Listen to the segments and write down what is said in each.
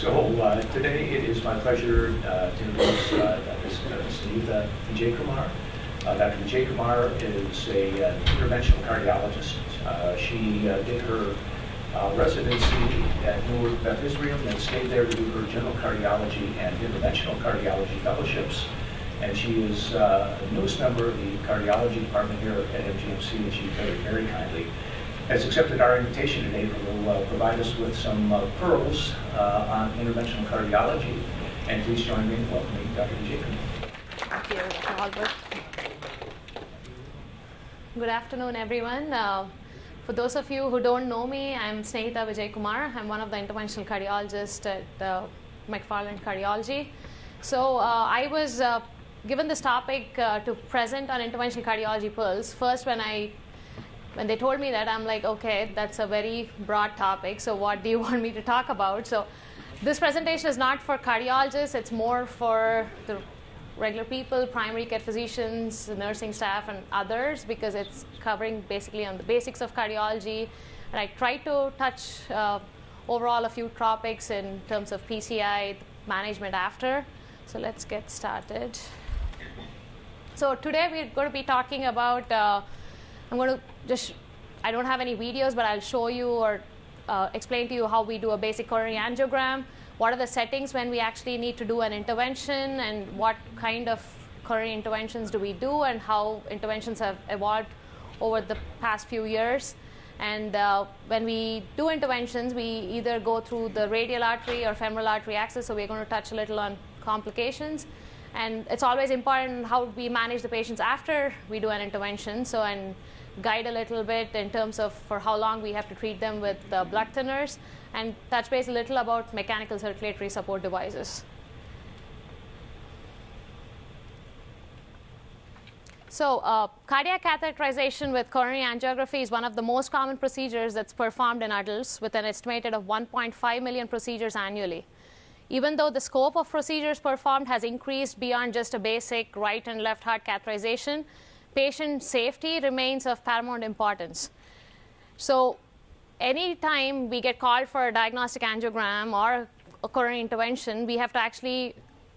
So uh, today it is my pleasure uh, to introduce uh, Dr. Sunitha Vijaykumar. Uh, Dr. Vijaykumar is a uh, interventional cardiologist. Uh, she uh, did her uh, residency at Newark Beth Israel and stayed there to do her general cardiology and interventional cardiology fellowships. And she is uh, a newest member of the cardiology department here at MGMC, and she very, very kindly has accepted our invitation today to uh, provide us with some uh, pearls uh, on interventional cardiology. And please join me in welcoming Dr. Jacob. Thank you, Dr. Albert. Good afternoon, everyone. Uh, for those of you who don't know me, I'm Snehitha Vijaykumar. I'm one of the interventional cardiologists at uh, McFarland Cardiology. So I was given this topic uh, to present on interventional cardiology pearls. First, when I when they told me that, I'm like, okay, that's a very broad topic. So what do you want me to talk about? So this presentation is not for cardiologists. It's more for the regular people, primary care physicians, nursing staff, and others because it's covering basically on the basics of cardiology. And I try to touch uh, overall a few topics in terms of PCI management after. So let's get started. So today we're going to be talking about. Uh, I'm going to just. I don't have any videos, but I'll show you or uh, explain to you how we do a basic coronary angiogram what are the settings when we actually need to do an intervention and what kind of coronary interventions do we do and how interventions have evolved over the past few years. And uh, when we do interventions, we either go through the radial artery or femoral artery access, so we're going to touch a little on complications. And it's always important how we manage the patients after we do an intervention. So, and guide a little bit in terms of for how long we have to treat them with uh, blood thinners and touch base a little about mechanical circulatory support devices. So uh, cardiac catheterization with coronary angiography is one of the most common procedures that's performed in adults with an estimated of 1.5 million procedures annually. Even though the scope of procedures performed has increased beyond just a basic right and left heart catheterization, patient safety remains of paramount importance. So anytime we get called for a diagnostic angiogram or a coronary intervention, we have to actually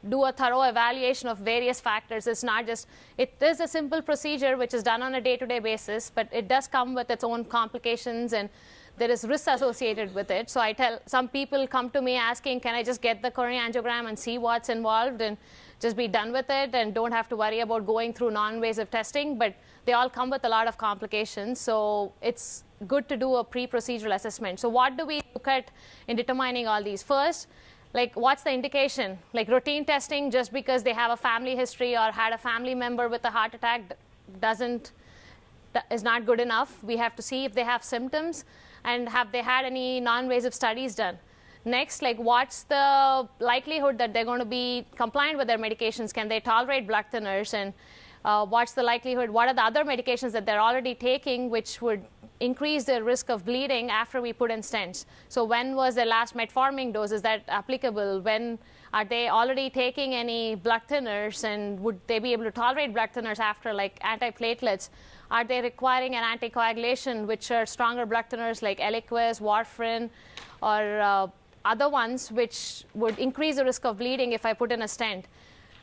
do a thorough evaluation of various factors. It's not just, it is a simple procedure which is done on a day-to-day basis, but it does come with its own complications and there is risk associated with it. So I tell some people come to me asking, can I just get the coronary angiogram and see what's involved and just be done with it and don't have to worry about going through non-invasive testing. But they all come with a lot of complications. So it's good to do a pre-procedural assessment. So what do we look at in determining all these? First, like what's the indication? Like routine testing just because they have a family history or had a family member with a heart attack doesn't is not good enough. We have to see if they have symptoms and have they had any non-invasive studies done. Next, like what's the likelihood that they're going to be compliant with their medications? Can they tolerate blood thinners? And uh, what's the likelihood? What are the other medications that they're already taking which would increase the risk of bleeding after we put in stents? So when was the last metformin dose? Is that applicable? When are they already taking any blood thinners? And would they be able to tolerate blood thinners after like antiplatelets? Are they requiring an anticoagulation, which are stronger blood thinners like Eliquis, warfarin, or uh, other ones which would increase the risk of bleeding if I put in a stent?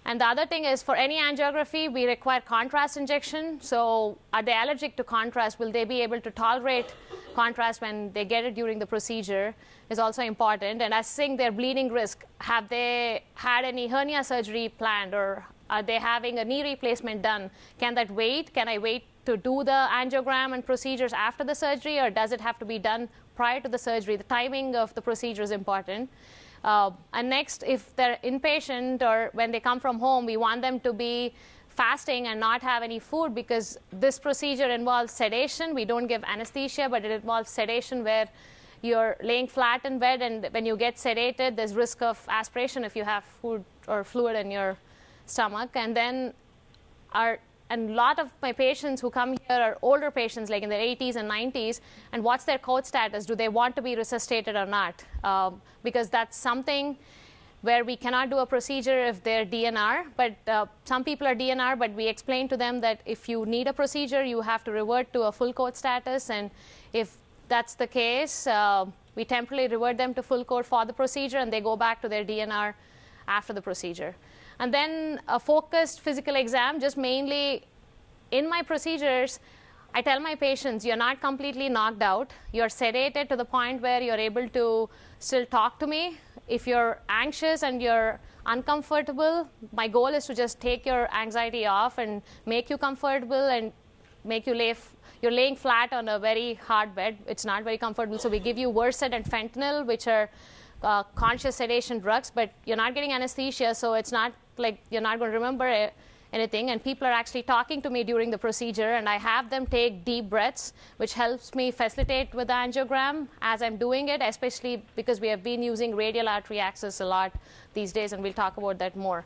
And the other thing is for any angiography, we require contrast injection. So are they allergic to contrast? Will they be able to tolerate contrast when they get it during the procedure is also important. And assessing their bleeding risk, have they had any hernia surgery planned or are they having a knee replacement done? Can that wait? Can I wait to do the angiogram and procedures after the surgery, or does it have to be done prior to the surgery? The timing of the procedure is important. Uh, and next, if they're inpatient or when they come from home, we want them to be fasting and not have any food because this procedure involves sedation. We don't give anesthesia, but it involves sedation where you're laying flat in bed, and when you get sedated, there's risk of aspiration if you have food or fluid in your stomach. And then our and a lot of my patients who come here are older patients, like in their 80s and 90s, and what's their code status? Do they want to be resuscitated or not? Um, because that's something where we cannot do a procedure if they're DNR, but uh, some people are DNR, but we explain to them that if you need a procedure, you have to revert to a full code status, and if that's the case, uh, we temporarily revert them to full code for the procedure and they go back to their DNR after the procedure. And then a focused physical exam, just mainly in my procedures, I tell my patients, you're not completely knocked out. You're sedated to the point where you're able to still talk to me. If you're anxious and you're uncomfortable, my goal is to just take your anxiety off and make you comfortable and make you lay. you're laying flat on a very hard bed. It's not very comfortable. So we give you Versed and fentanyl, which are uh, conscious sedation drugs, but you're not getting anesthesia, so it's not like you're not going to remember it anything. And people are actually talking to me during the procedure, and I have them take deep breaths, which helps me facilitate with the angiogram as I'm doing it, especially because we have been using radial artery access a lot these days, and we'll talk about that more.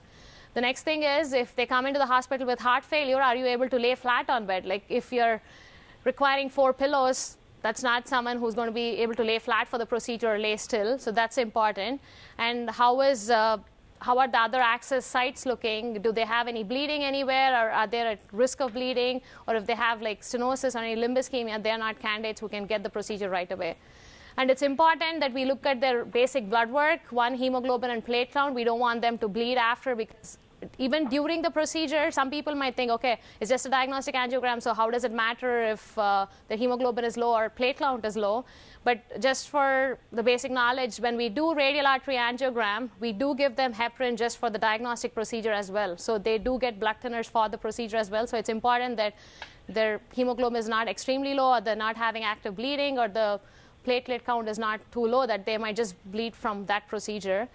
The next thing is if they come into the hospital with heart failure, are you able to lay flat on bed? Like if you're requiring four pillows, that's not someone who's going to be able to lay flat for the procedure or lay still. So that's important. And how is uh, how are the other access sites looking? Do they have any bleeding anywhere, or are they at risk of bleeding? Or if they have like stenosis or any limb ischemia, they're not candidates who can get the procedure right away. And it's important that we look at their basic blood work, one hemoglobin and plate count. We don't want them to bleed after because even during the procedure, some people might think, okay, it's just a diagnostic angiogram, so how does it matter if uh, the hemoglobin is low or plate count is low? But just for the basic knowledge, when we do radial artery angiogram, we do give them heparin just for the diagnostic procedure as well. So they do get blood thinners for the procedure as well. So it's important that their hemoglobin is not extremely low or they're not having active bleeding or the platelet count is not too low that they might just bleed from that procedure.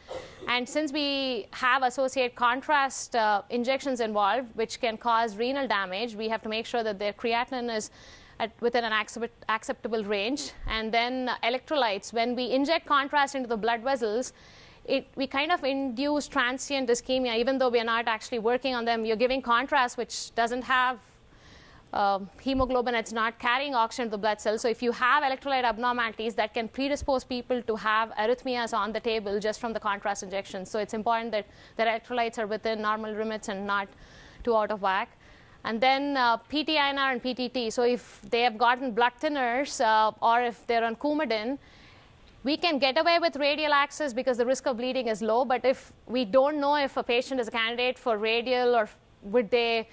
And since we have associated contrast uh, injections involved, which can cause renal damage, we have to make sure that their creatinine is at, within an accept, acceptable range. And then electrolytes, when we inject contrast into the blood vessels, it, we kind of induce transient ischemia, even though we are not actually working on them. You're giving contrast, which doesn't have uh, hemoglobin, it's not carrying oxygen to the blood cells. So if you have electrolyte abnormalities, that can predispose people to have arrhythmias on the table just from the contrast injection. So it's important that the electrolytes are within normal limits and not too out of whack. And then uh, PTINR and PTT. So if they have gotten blood thinners uh, or if they're on Coumadin, we can get away with radial access because the risk of bleeding is low. But if we don't know if a patient is a candidate for radial or would they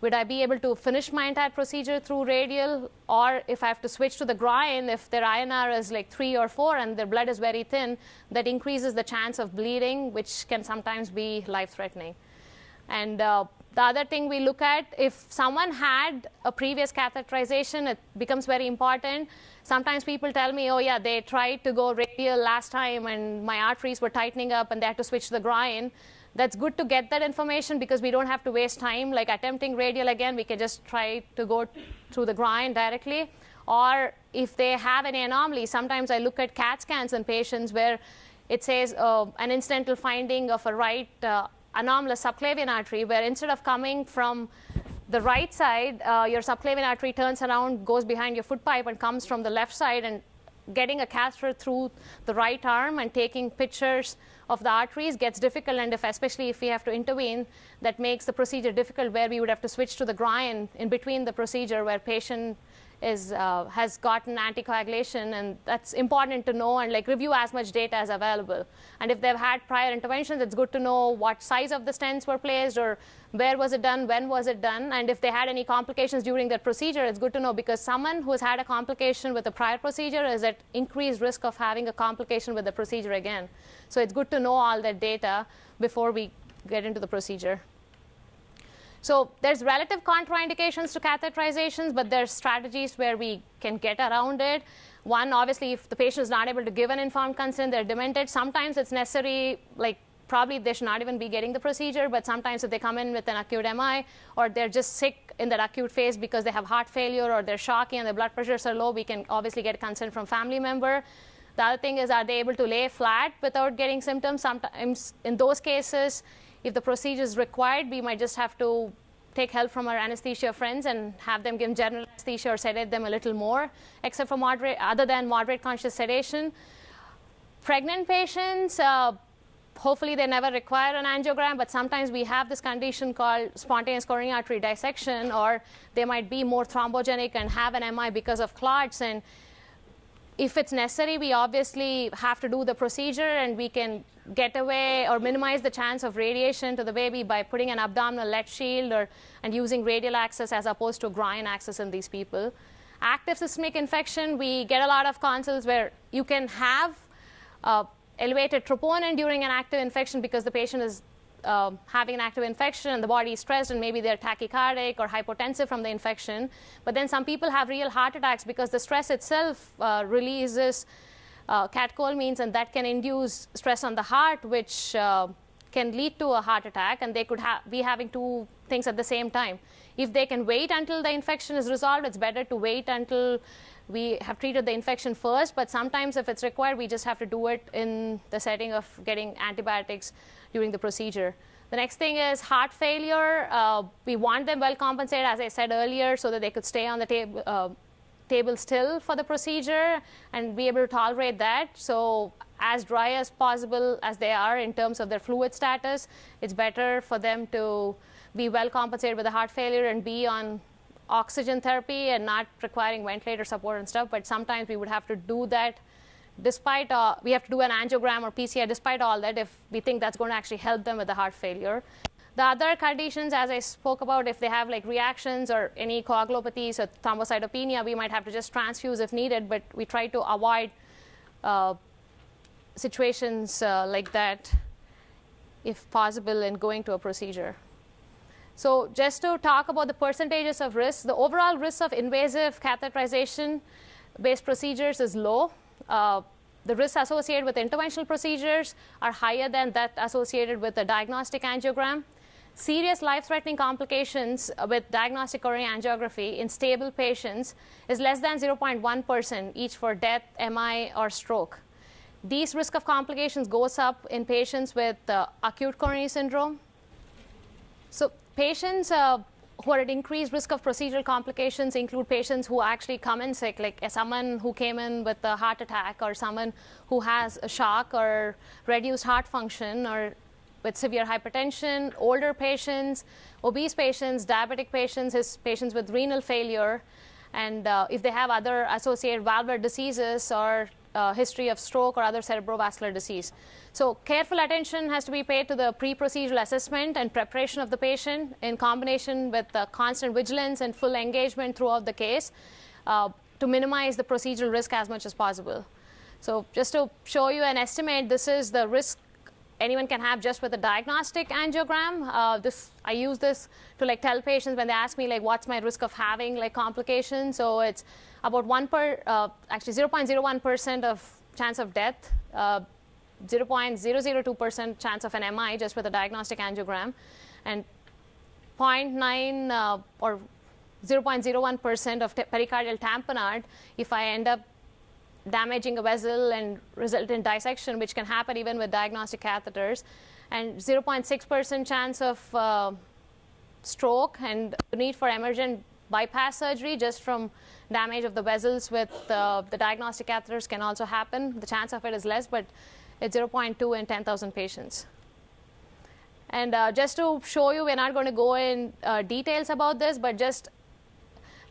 would I be able to finish my entire procedure through radial? Or if I have to switch to the groin, if their INR is like three or four and their blood is very thin, that increases the chance of bleeding, which can sometimes be life threatening. And uh, the other thing we look at, if someone had a previous catheterization, it becomes very important. Sometimes people tell me, oh, yeah, they tried to go radial last time and my arteries were tightening up and they had to switch to the groin that's good to get that information because we don't have to waste time like attempting radial again. We can just try to go through the groin directly. Or if they have any anomaly, sometimes I look at CAT scans in patients where it says uh, an incidental finding of a right uh, anomalous subclavian artery where instead of coming from the right side, uh, your subclavian artery turns around, goes behind your foot pipe, and comes from the left side. And getting a catheter through the right arm and taking pictures of the arteries gets difficult, and if, especially if we have to intervene, that makes the procedure difficult where we would have to switch to the groin in between the procedure where patient is, uh, has gotten anticoagulation, and that's important to know and like review as much data as available. And if they've had prior interventions, it's good to know what size of the stents were placed or where was it done, when was it done, and if they had any complications during that procedure, it's good to know because someone who has had a complication with a prior procedure is at increased risk of having a complication with the procedure again. So it's good to know all that data before we get into the procedure. So there's relative contraindications to catheterizations, but there's strategies where we can get around it. One, obviously, if the patient is not able to give an informed consent, they're demented. Sometimes it's necessary, like probably they should not even be getting the procedure, but sometimes if they come in with an acute MI or they're just sick in that acute phase because they have heart failure or they're shocky and their blood pressures are low, we can obviously get consent from family member. The other thing is, are they able to lay flat without getting symptoms? Sometimes in those cases, if the procedure is required, we might just have to take help from our anesthesia friends and have them give general anesthesia or sedate them a little more, except for moderate, other than moderate conscious sedation. Pregnant patients, uh, hopefully they never require an angiogram, but sometimes we have this condition called spontaneous coronary artery dissection, or they might be more thrombogenic and have an MI because of clots. And if it's necessary, we obviously have to do the procedure and we can get away or minimize the chance of radiation to the baby by putting an abdominal lead shield or, and using radial access as opposed to groin access in these people. Active systemic infection, we get a lot of consults where you can have uh, elevated troponin during an active infection because the patient is uh, having an active infection and the body is stressed and maybe they're tachycardic or hypotensive from the infection. But then some people have real heart attacks because the stress itself uh, releases uh, catecholamines and that can induce stress on the heart, which uh, can lead to a heart attack and they could ha be having two things at the same time. If they can wait until the infection is resolved, it's better to wait until we have treated the infection first, but sometimes if it's required, we just have to do it in the setting of getting antibiotics during the procedure. The next thing is heart failure. Uh, we want them well compensated, as I said earlier, so that they could stay on the. Uh, table still for the procedure and be able to tolerate that. So as dry as possible as they are in terms of their fluid status, it's better for them to be well compensated with the heart failure and be on oxygen therapy and not requiring ventilator support and stuff. But sometimes we would have to do that despite, uh, we have to do an angiogram or PCI despite all that if we think that's going to actually help them with the heart failure. The other conditions, as I spoke about, if they have like reactions or any coagulopathies or thrombocytopenia, we might have to just transfuse if needed, but we try to avoid uh, situations uh, like that if possible in going to a procedure. So just to talk about the percentages of risk, the overall risk of invasive catheterization based procedures is low. Uh, the risks associated with interventional procedures are higher than that associated with a diagnostic angiogram. Serious life-threatening complications with diagnostic coronary angiography in stable patients is less than 0.1% each for death, MI, or stroke. These risk of complications goes up in patients with uh, acute coronary syndrome. So patients uh, who are at increased risk of procedural complications include patients who actually come in sick, like someone who came in with a heart attack or someone who has a shock or reduced heart function or with severe hypertension, older patients, obese patients, diabetic patients, patients with renal failure, and uh, if they have other associated valvular diseases or uh, history of stroke or other cerebrovascular disease. So careful attention has to be paid to the pre-procedural assessment and preparation of the patient in combination with the constant vigilance and full engagement throughout the case uh, to minimize the procedural risk as much as possible. So just to show you an estimate, this is the risk anyone can have just with a diagnostic angiogram. Uh, this I use this to like tell patients when they ask me like what's my risk of having like complications. So it's about one per uh, actually 0.01 percent of chance of death. Uh, 0.002% chance of an MI just with a diagnostic angiogram, and 0.9 uh, or 0.01% of pericardial tamponade if I end up damaging a vessel and result in dissection, which can happen even with diagnostic catheters, and 0.6% chance of uh, stroke and need for emergent bypass surgery just from damage of the vessels with uh, the diagnostic catheters can also happen. The chance of it is less, but it's 0.2 in 10,000 patients. And uh, just to show you, we're not going to go in uh, details about this, but just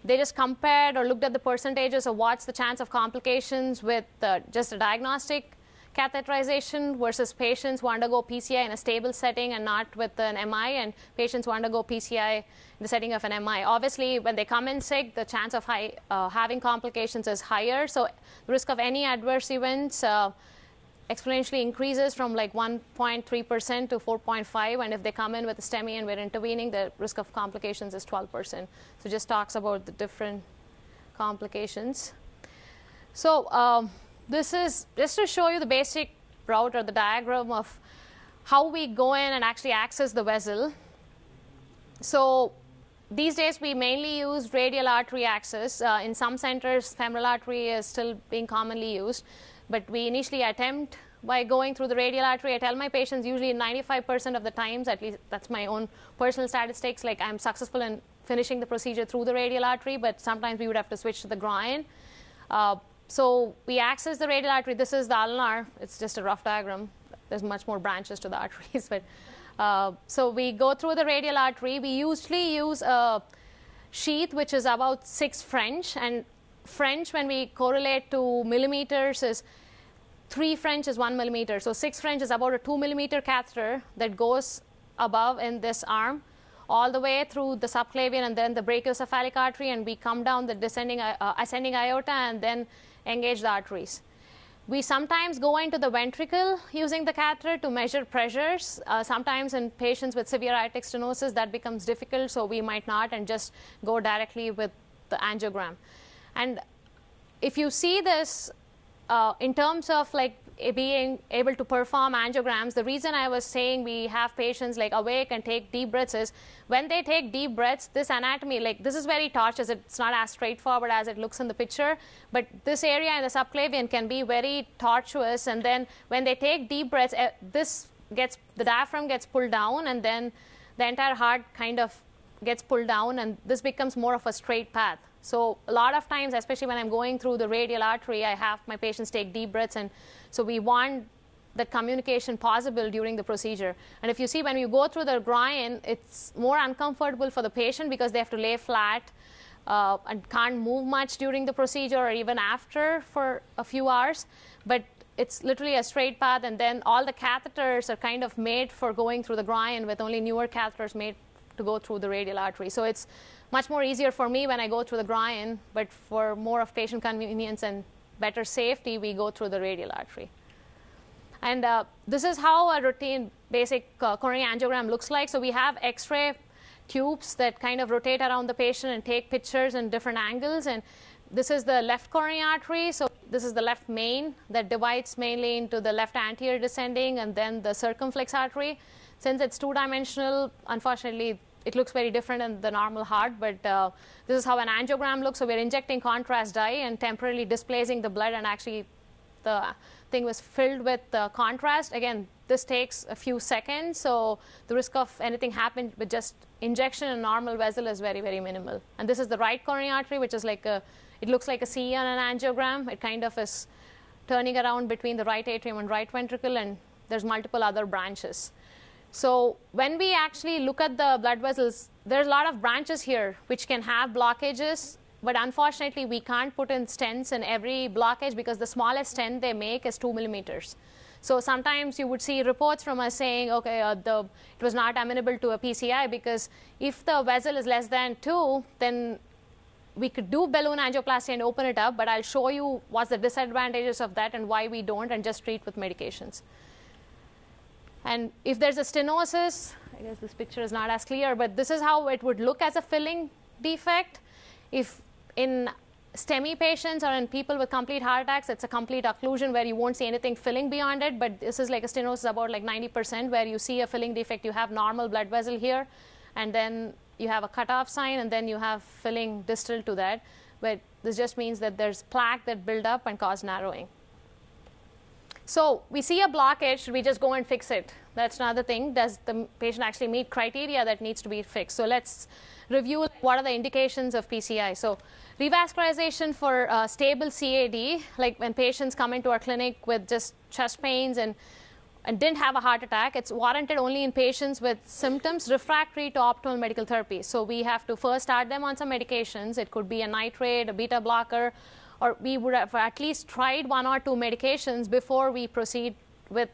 they just compared or looked at the percentages of what's the chance of complications with uh, just a diagnostic catheterization versus patients who undergo PCI in a stable setting and not with an MI, and patients who undergo PCI in the setting of an MI. Obviously, when they come in sick, the chance of high, uh, having complications is higher. So the risk of any adverse events uh, exponentially increases from like 1.3% to 4.5 and if they come in with a STEMI and we're intervening the risk of complications is 12% so just talks about the different complications so um, this is just to show you the basic route or the diagram of how we go in and actually access the vessel so these days we mainly use radial artery access uh, in some centers femoral artery is still being commonly used but we initially attempt by going through the radial artery. I tell my patients usually 95% of the times, at least that's my own personal statistics, like I'm successful in finishing the procedure through the radial artery, but sometimes we would have to switch to the groin. Uh, so we access the radial artery. This is the ulnar. It's just a rough diagram. There's much more branches to the arteries, but uh, so we go through the radial artery. We usually use a sheath which is about six French, and French, when we correlate to millimeters, is three French is one millimeter. So six French is about a two millimeter catheter that goes above in this arm all the way through the subclavian and then the brachiocephalic artery, and we come down the descending, uh, ascending aorta and then engage the arteries. We sometimes go into the ventricle using the catheter to measure pressures. Uh, sometimes in patients with severe aortic stenosis, that becomes difficult, so we might not and just go directly with the angiogram. And if you see this uh, in terms of like being able to perform angiograms, the reason I was saying we have patients like awake and take deep breaths is when they take deep breaths, this anatomy, like this is very tortuous. It's not as straightforward as it looks in the picture, but this area in the subclavian can be very tortuous. And then when they take deep breaths, eh, this gets the diaphragm gets pulled down, and then the entire heart kind of gets pulled down, and this becomes more of a straight path. So a lot of times, especially when I'm going through the radial artery, I have my patients take deep breaths, and so we want that communication possible during the procedure. And if you see when you go through the groin, it's more uncomfortable for the patient because they have to lay flat uh, and can't move much during the procedure or even after for a few hours. But it's literally a straight path, and then all the catheters are kind of made for going through the groin with only newer catheters made to go through the radial artery. So it's much more easier for me when I go through the groin, but for more of patient convenience and better safety, we go through the radial artery. And uh, this is how a routine basic uh, coronary angiogram looks like. So we have X-ray tubes that kind of rotate around the patient and take pictures in different angles. And this is the left coronary artery. So this is the left main that divides mainly into the left anterior descending and then the circumflex artery. Since it's two-dimensional, unfortunately, it looks very different than the normal heart, but uh, this is how an angiogram looks. So we're injecting contrast dye and temporarily displacing the blood, and actually the thing was filled with uh, contrast. Again, this takes a few seconds, so the risk of anything happening with just injection in a normal vessel is very, very minimal. And this is the right coronary artery, which is like a, it looks like a C on an angiogram. It kind of is turning around between the right atrium and right ventricle, and there's multiple other branches. So when we actually look at the blood vessels, there's a lot of branches here which can have blockages, but unfortunately we can't put in stents in every blockage because the smallest stent they make is two millimeters. So sometimes you would see reports from us saying, okay, uh, the, it was not amenable to a PCI because if the vessel is less than two, then we could do balloon angioplasty and open it up, but I'll show you what's the disadvantages of that and why we don't and just treat with medications. And if there's a stenosis, I guess this picture is not as clear, but this is how it would look as a filling defect. If in STEMI patients or in people with complete heart attacks, it's a complete occlusion where you won't see anything filling beyond it. But this is like a stenosis about like 90% where you see a filling defect. You have normal blood vessel here, and then you have a cutoff sign, and then you have filling distal to that. But this just means that there's plaque that build up and cause narrowing. So we see a blockage, should we just go and fix it? That's another thing. Does the patient actually meet criteria that needs to be fixed? So let's review what are the indications of PCI. So revascularization for uh, stable CAD, like when patients come into our clinic with just chest pains and and didn't have a heart attack, it's warranted only in patients with symptoms refractory to optimal medical therapy. So we have to first start them on some medications. It could be a nitrate, a beta blocker, or we would have at least tried one or two medications before we proceed with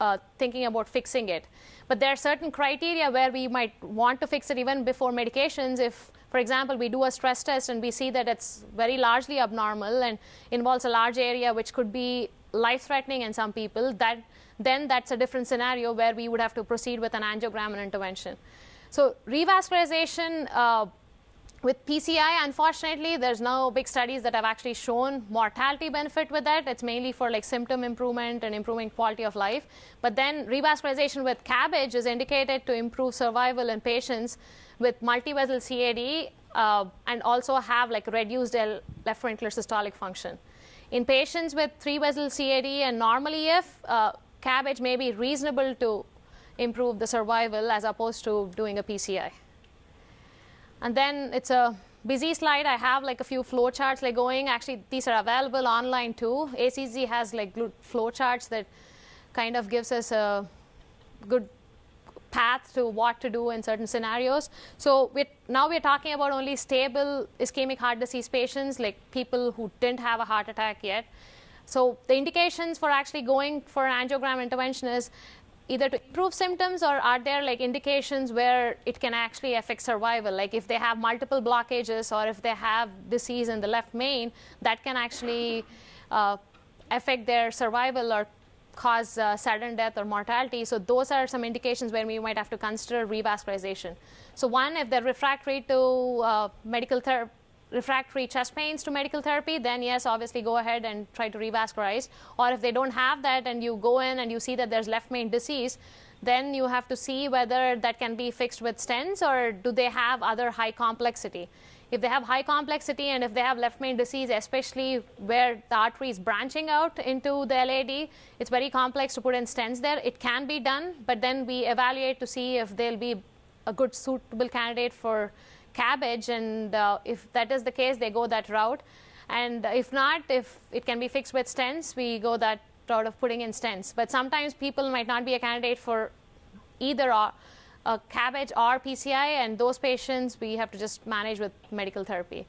uh, thinking about fixing it. But there are certain criteria where we might want to fix it even before medications. If, for example, we do a stress test and we see that it's very largely abnormal and involves a large area which could be life-threatening in some people, that then that's a different scenario where we would have to proceed with an angiogram and intervention. So revascularization uh, with PCI, unfortunately, there's no big studies that have actually shown mortality benefit with that. It's mainly for like symptom improvement and improving quality of life. But then revascularization with CABG is indicated to improve survival in patients with multivessel CAD uh, and also have like reduced L left ventricular systolic function. In patients with three vessel CAD and normal EF, uh, CABG may be reasonable to improve the survival as opposed to doing a PCI. And then it's a busy slide. I have like a few flow charts like going. Actually, these are available online too. ACC has like flow charts that kind of gives us a good path to what to do in certain scenarios. So we're, now we're talking about only stable ischemic heart disease patients, like people who didn't have a heart attack yet. So the indications for actually going for an angiogram intervention is either to improve symptoms or are there like indications where it can actually affect survival like if they have multiple blockages or if they have disease in the left main that can actually uh, affect their survival or cause uh, sudden death or mortality. So those are some indications where we might have to consider revascularization. So one, if they're refractory to uh, medical therapy, refractory chest pains to medical therapy, then yes, obviously go ahead and try to revascularize. Or if they don't have that and you go in and you see that there's left main disease, then you have to see whether that can be fixed with stents or do they have other high complexity. If they have high complexity and if they have left main disease, especially where the artery is branching out into the LAD, it's very complex to put in stents there. It can be done, but then we evaluate to see if they'll be a good suitable candidate for CABG. And uh, if that is the case, they go that route. And if not, if it can be fixed with stents, we go that route of putting in stents. But sometimes people might not be a candidate for either or a CABG or PCI, and those patients we have to just manage with medical therapy.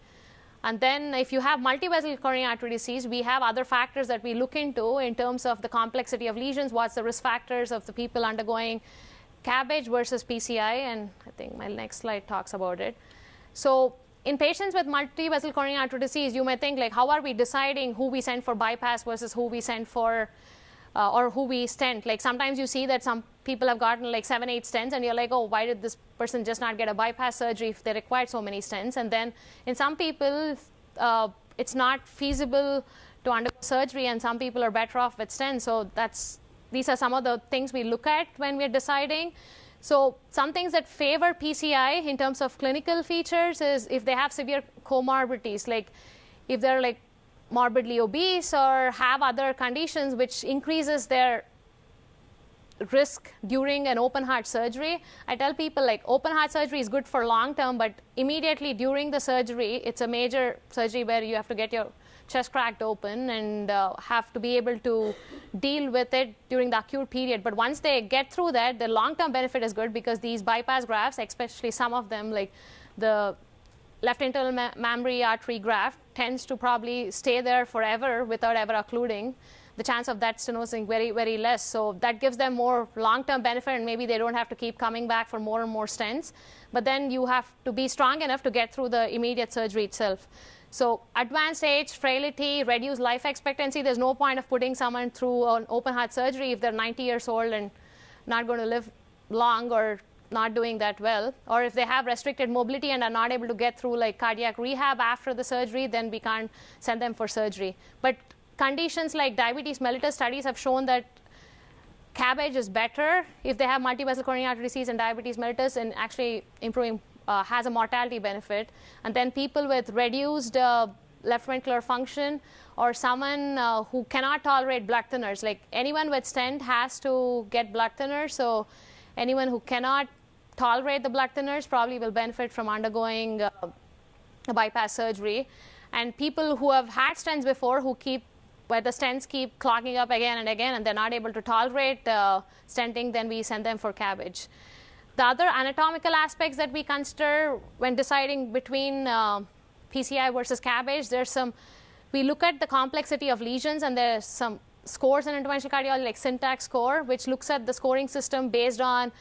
And then if you have multivessel coronary artery disease, we have other factors that we look into in terms of the complexity of lesions, what's the risk factors of the people undergoing CABG versus PCI, and I think my next slide talks about it. So in patients with multivessel coronary artery disease, you may think like, how are we deciding who we send for bypass versus who we send for uh, or who we stent. Like sometimes you see that some people have gotten like seven, eight stents, and you're like, oh, why did this person just not get a bypass surgery if they required so many stents? And then in some people, uh, it's not feasible to undergo surgery, and some people are better off with stents. So that's these are some of the things we look at when we're deciding. So some things that favor PCI in terms of clinical features is if they have severe comorbidities, like if they're like morbidly obese or have other conditions which increases their risk during an open heart surgery. I tell people like open heart surgery is good for long term, but immediately during the surgery, it's a major surgery where you have to get your chest cracked open and uh, have to be able to deal with it during the acute period. But once they get through that, the long term benefit is good because these bypass grafts, especially some of them, like the left internal ma mammary artery graft tends to probably stay there forever without ever occluding. The chance of that stenosing very, very less. So that gives them more long-term benefit, and maybe they don't have to keep coming back for more and more stents. But then you have to be strong enough to get through the immediate surgery itself. So advanced age, frailty, reduced life expectancy, there's no point of putting someone through an open heart surgery if they're 90 years old and not going to live long or not doing that well, or if they have restricted mobility and are not able to get through like cardiac rehab after the surgery, then we can't send them for surgery. But conditions like diabetes mellitus studies have shown that CABG is better if they have multivessel coronary artery disease and diabetes mellitus and actually improving uh, has a mortality benefit. And then people with reduced uh, left ventricular function or someone uh, who cannot tolerate blood thinners, like anyone with stent has to get blood thinners. So anyone who cannot tolerate the blood thinners probably will benefit from undergoing uh, a bypass surgery. And people who have had stents before who keep where the stents keep clogging up again and again and they're not able to tolerate uh, stenting, then we send them for CABG. The other anatomical aspects that we consider when deciding between uh, PCI versus CABG, there's some, we look at the complexity of lesions and there's some scores in interventional cardiology like syntax score, which looks at the scoring system based on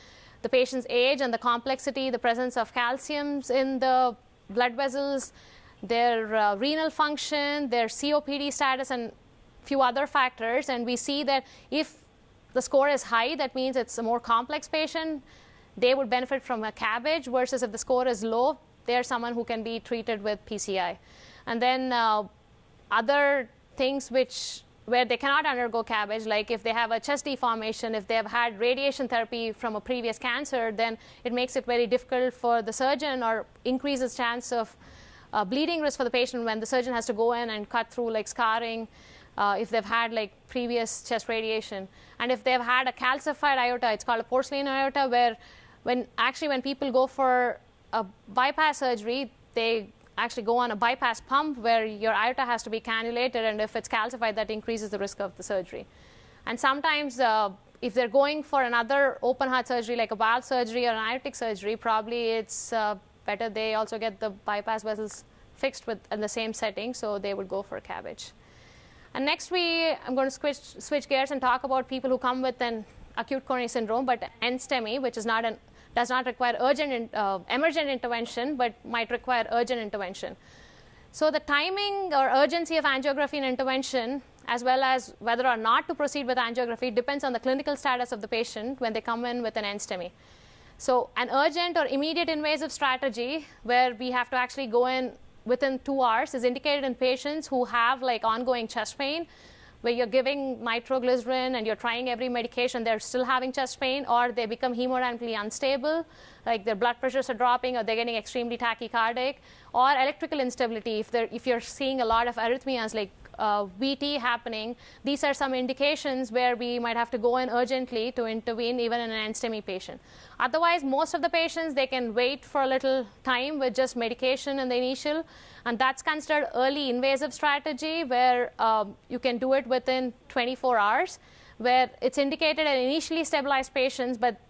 the patient's age and the complexity, the presence of calciums in the blood vessels, their uh, renal function, their COPD status, and few other factors. And we see that if the score is high, that means it's a more complex patient. They would benefit from a CABG versus if the score is low, they're someone who can be treated with PCI. And then uh, other things which where they cannot undergo CABG, like if they have a chest deformation, if they have had radiation therapy from a previous cancer, then it makes it very difficult for the surgeon or increases chance of uh, bleeding risk for the patient when the surgeon has to go in and cut through like scarring uh, if they've had like previous chest radiation. And if they've had a calcified aorta, it's called a porcelain aorta, where when actually when people go for a bypass surgery, they actually go on a bypass pump where your aorta has to be cannulated, and if it's calcified, that increases the risk of the surgery. And sometimes uh, if they're going for another open heart surgery like a valve surgery or an aortic surgery, probably it's uh, better they also get the bypass vessels fixed with in the same setting, so they would go for a CABG. And next, we I'm going to switch, switch gears and talk about people who come with an acute coronary syndrome, but NSTEMI, which is not an does not require urgent uh, emergent intervention, but might require urgent intervention. So the timing or urgency of angiography and intervention, as well as whether or not to proceed with angiography, depends on the clinical status of the patient when they come in with an NSTEMI. So an urgent or immediate invasive strategy where we have to actually go in within two hours is indicated in patients who have like ongoing chest pain, where you're giving nitroglycerin and you're trying every medication, they're still having chest pain, or they become hemodynamically unstable, like their blood pressures are dropping, or they're getting extremely tachycardic, or electrical instability. If, if you're seeing a lot of arrhythmias like uh, VT happening, these are some indications where we might have to go in urgently to intervene even in an NSTEMI patient. Otherwise, most of the patients, they can wait for a little time with just medication in the initial, and that's considered early invasive strategy where um, you can do it within 24 hours, where it's indicated in initially stabilized patients, but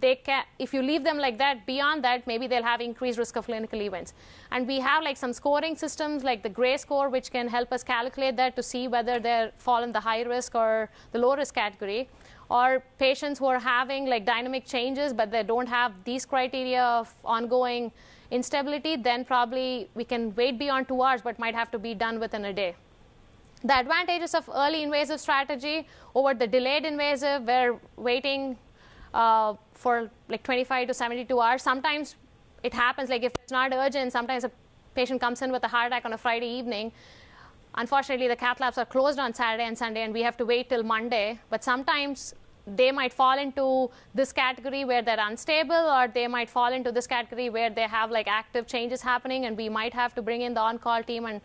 they can, if you leave them like that, beyond that, maybe they'll have increased risk of clinical events. And we have like some scoring systems like the GRACE score, which can help us calculate that to see whether they fall in the high risk or the low risk category. Or patients who are having like dynamic changes, but they don't have these criteria of ongoing instability, then probably we can wait beyond two hours, but might have to be done within a day. The advantages of early invasive strategy over the delayed invasive, where waiting uh, for like 25 to 72 hours. Sometimes it happens, like if it's not urgent, sometimes a patient comes in with a heart attack on a Friday evening. Unfortunately, the cath labs are closed on Saturday and Sunday, and we have to wait till Monday. But sometimes they might fall into this category where they're unstable, or they might fall into this category where they have like active changes happening, and we might have to bring in the on-call team and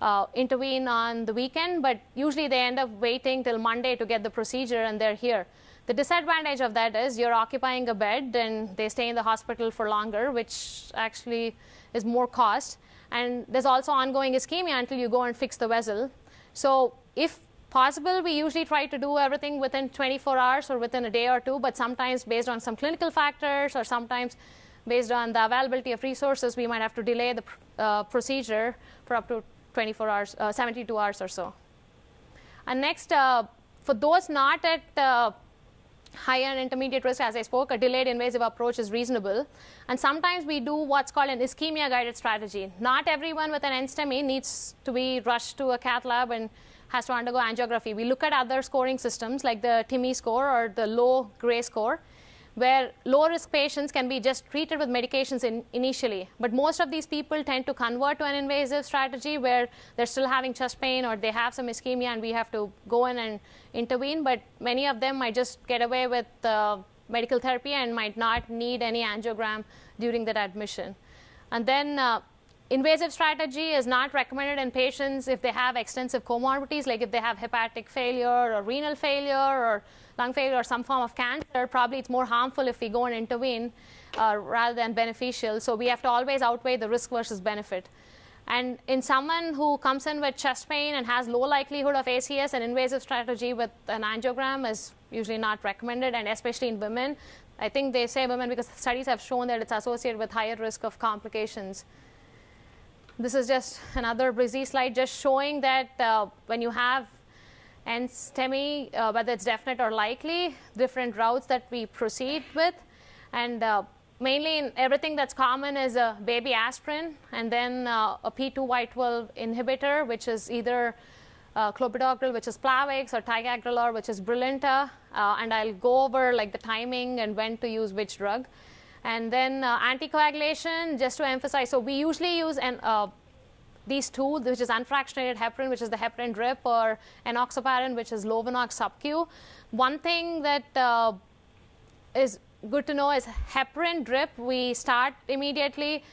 uh, intervene on the weekend. But usually they end up waiting till Monday to get the procedure, and they're here. The disadvantage of that is you're occupying a bed and they stay in the hospital for longer, which actually is more cost. And there's also ongoing ischemia until you go and fix the vessel. So if possible, we usually try to do everything within 24 hours or within a day or two, but sometimes based on some clinical factors or sometimes based on the availability of resources, we might have to delay the uh, procedure for up to 24 hours, uh, 72 hours or so. And next, uh, for those not at uh, high and intermediate risk, as I spoke, a delayed invasive approach is reasonable. And sometimes we do what's called an ischemia guided strategy. Not everyone with an NSTEMI needs to be rushed to a cath lab and has to undergo angiography. We look at other scoring systems like the TIMI score or the low GRACE score where low risk patients can be just treated with medications in, initially. But most of these people tend to convert to an invasive strategy where they're still having chest pain or they have some ischemia and we have to go in and intervene. But many of them might just get away with uh, medical therapy and might not need any angiogram during that admission. And then uh, invasive strategy is not recommended in patients if they have extensive comorbidities, like if they have hepatic failure or renal failure or lung failure or some form of cancer, probably it's more harmful if we go and intervene uh, rather than beneficial. So we have to always outweigh the risk versus benefit. And in someone who comes in with chest pain and has low likelihood of ACS, an invasive strategy with an angiogram is usually not recommended, and especially in women. I think they say women because studies have shown that it's associated with higher risk of complications. This is just another busy slide just showing that uh, when you have NSTEMI, uh, whether it's definite or likely, different routes that we proceed with. And uh, mainly everything that's common is a baby aspirin and then uh, a P2Y12 inhibitor, which is either uh, clopidogrel, which is Plavix, or ticagrelor, which is Brilinta. Uh, and I'll go over like the timing and when to use which drug. And then uh, anticoagulation, just to emphasize, so we usually use an these two, which is unfractionated heparin, which is the heparin drip, or enoxaparin, which is Lovenox sub-Q. One thing that uh, is good to know is heparin drip, we start immediately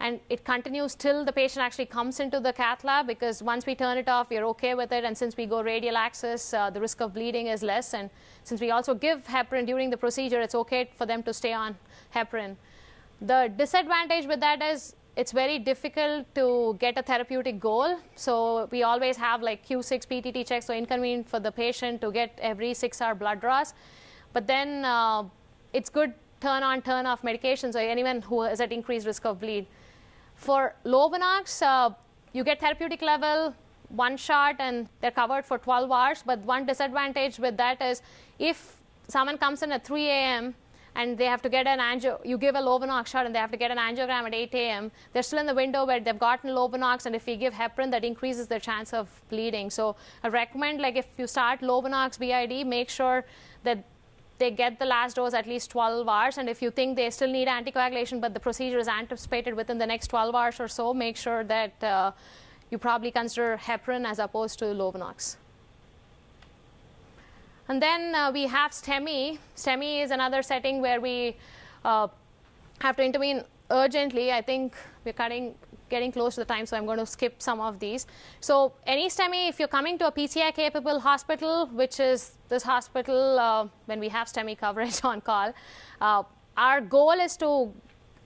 and it continues till the patient actually comes into the cath lab because once we turn it off, we're okay with it. And since we go radial access, uh, the risk of bleeding is less. And since we also give heparin during the procedure, it's okay for them to stay on heparin. The disadvantage with that is it's very difficult to get a therapeutic goal. So we always have like Q6 PTT checks, so inconvenient for the patient to get every six hour blood draws. but then uh, it's good turn on, turn off medication, so anyone who is at increased risk of bleed. For Lovenox, uh, you get therapeutic level, one shot, and they're covered for 12 hours. But one disadvantage with that is if someone comes in at 3 a.m., and they have to get an angio, you give a Lovenox shot and they have to get an angiogram at 8 a.m., they're still in the window where they've gotten Lovenox, and if we give heparin, that increases their chance of bleeding. So I recommend, like, if you start Lovenox BID, make sure that they get the last dose at least 12 hours, and if you think they still need anticoagulation, but the procedure is anticipated within the next 12 hours or so, make sure that uh, you probably consider heparin as opposed to Lovenox. And then uh, we have STEMI. STEMI is another setting where we uh, have to intervene urgently. I think we're cutting, getting close to the time, so I'm going to skip some of these. So any STEMI, if you're coming to a PCI-capable hospital, which is this hospital uh, when we have STEMI coverage on call, uh, our goal is to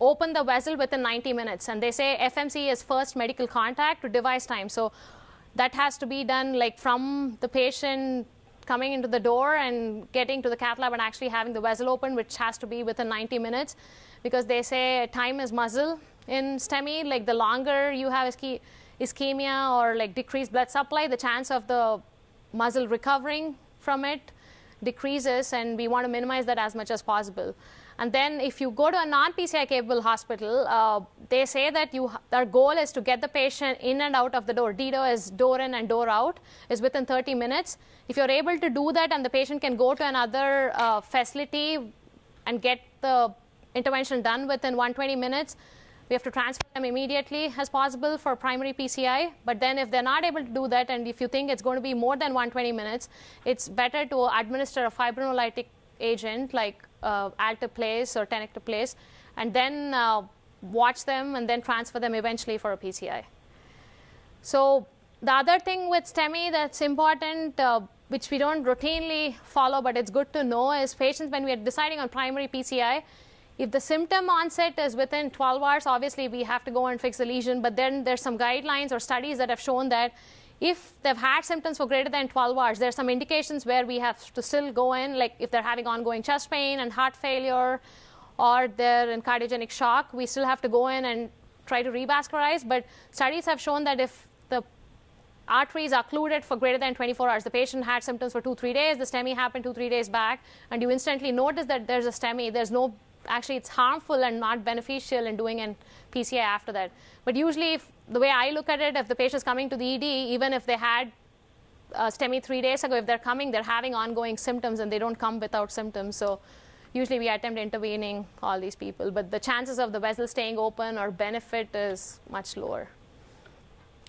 open the vessel within 90 minutes. And they say FMC is first medical contact to device time. So that has to be done like from the patient coming into the door and getting to the cath lab and actually having the vessel open, which has to be within 90 minutes, because they say time is muscle in STEMI. Like the longer you have isch ischemia or like decreased blood supply, the chance of the muscle recovering from it decreases, and we want to minimize that as much as possible. And then if you go to a non-PCI capable hospital, uh, they say that you, their goal is to get the patient in and out of the door. DIDO is door in and door out, is within 30 minutes. If you're able to do that and the patient can go to another uh, facility and get the intervention done within 120 minutes, we have to transfer them immediately as possible for primary PCI. But then if they're not able to do that, and if you think it's going to be more than 120 minutes, it's better to administer a fibrinolytic agent like uh, alteplase or tenecteplase, and then uh, watch them and then transfer them eventually for a PCI. So the other thing with STEMI that's important, uh, which we don't routinely follow, but it's good to know, is patients when we are deciding on primary PCI, if the symptom onset is within 12 hours, obviously we have to go and fix the lesion, but then there's some guidelines or studies that have shown that if they've had symptoms for greater than 12 hours, there are some indications where we have to still go in, like if they're having ongoing chest pain and heart failure, or they're in cardiogenic shock, we still have to go in and try to revascularize. But studies have shown that if the arteries are occluded for greater than 24 hours, the patient had symptoms for two, three days, the STEMI happened two, three days back, and you instantly notice that there's a STEMI, there's no actually it's harmful and not beneficial in doing an PCI after that. But usually, if, the way I look at it, if the patient is coming to the ED, even if they had uh, STEMI three days ago, if they're coming, they're having ongoing symptoms and they don't come without symptoms. So usually we attempt intervening all these people. But the chances of the vessel staying open or benefit is much lower.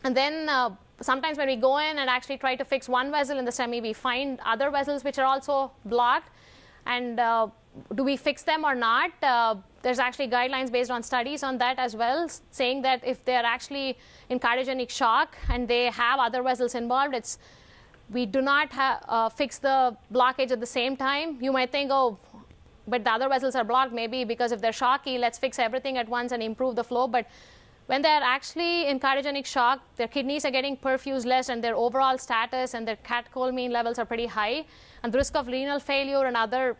And then uh, sometimes when we go in and actually try to fix one vessel in the STEMI, we find other vessels which are also blocked. And uh, do we fix them or not? Uh, there's actually guidelines based on studies on that as well, saying that if they're actually in cardiogenic shock and they have other vessels involved, it's we do not uh, fix the blockage at the same time. You might think, oh, but the other vessels are blocked, maybe because if they're shocky, let's fix everything at once and improve the flow. But when they're actually in cardiogenic shock, their kidneys are getting perfused less, and their overall status and their catecholamine levels are pretty high, and the risk of renal failure and other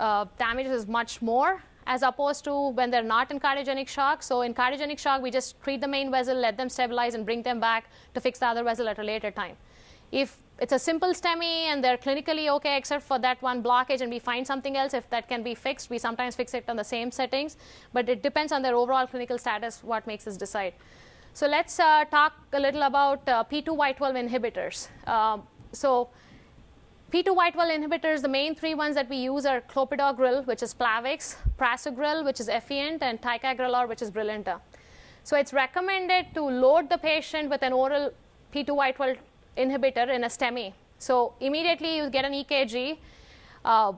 uh, damage is much more as opposed to when they're not in cardiogenic shock. So in cardiogenic shock, we just treat the main vessel, let them stabilize, and bring them back to fix the other vessel at a later time. If it's a simple STEMI and they're clinically okay except for that one blockage and we find something else, if that can be fixed, we sometimes fix it on the same settings. But it depends on their overall clinical status what makes us decide. So let's uh, talk a little about uh, P2Y12 inhibitors. Um, so P2Y12 inhibitors, the main three ones that we use are clopidogrel, which is Plavix, prasugrel, which is Effient, and ticagrelor, which is Brilinta. So it's recommended to load the patient with an oral P2Y12 inhibitor in a STEMI. So immediately you get an EKG, uh,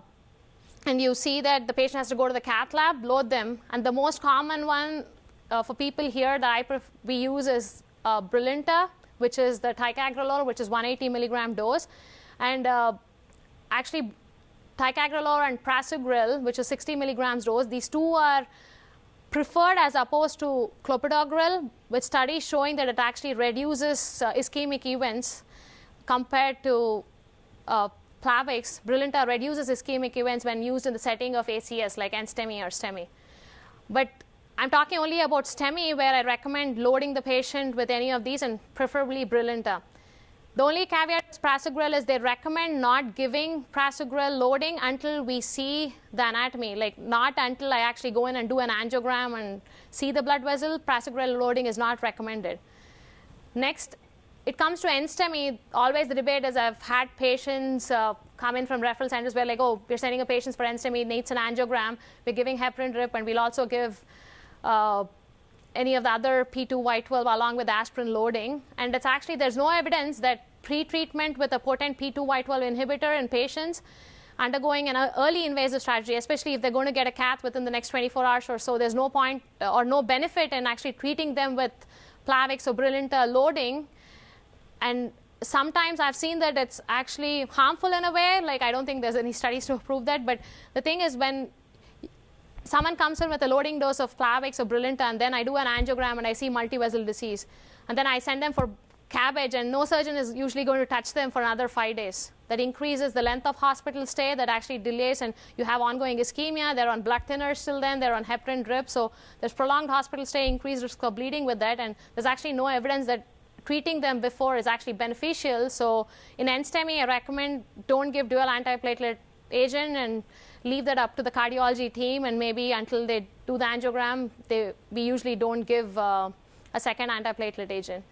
and you see that the patient has to go to the cath lab, load them. And the most common one uh, for people here that I we use is uh, Brilinta, which is the ticagrelor, which is 180 milligram dose. And uh, actually, ticagrelor and prasugrel, which is 60 milligrams dose, these two are preferred as opposed to clopidogrel, with studies showing that it actually reduces uh, ischemic events compared to uh, Plavix, Brilinta reduces ischemic events when used in the setting of ACS like NSTEMI or STEMI. But I'm talking only about STEMI where I recommend loading the patient with any of these and preferably Brilinta. The only caveat with prasugrel is they recommend not giving prasugrel loading until we see the anatomy, like not until I actually go in and do an angiogram and see the blood vessel. Prasugrel loading is not recommended. Next, it comes to NSTEMI, always the debate is I've had patients uh, come in from referral centers where like, oh, we're sending a patient for NSTEMI, needs an angiogram, we're giving heparin drip, and we'll also give uh, any of the other P2Y12 along with aspirin loading. And it's actually, there's no evidence that pre-treatment with a potent P2Y12 inhibitor in patients undergoing an early invasive strategy, especially if they're going to get a cath within the next 24 hours or so, there's no point uh, or no benefit in actually treating them with Plavix or Brilinta loading. And sometimes I've seen that it's actually harmful in a way. Like I don't think there's any studies to prove that. But the thing is when someone comes in with a loading dose of Plavix or Brilinta, and then I do an angiogram and I see multivessel disease, and then I send them for CABG, and no surgeon is usually going to touch them for another five days. That increases the length of hospital stay, that actually delays, and you have ongoing ischemia. They're on blood thinners till then, they're on heparin drip, so there's prolonged hospital stay, increased risk of bleeding with that, and there's actually no evidence that treating them before is actually beneficial. So in NSTEMI, I recommend don't give dual antiplatelet agent and leave that up to the cardiology team and maybe until they do the angiogram, they, we usually don't give uh, a second antiplatelet agent.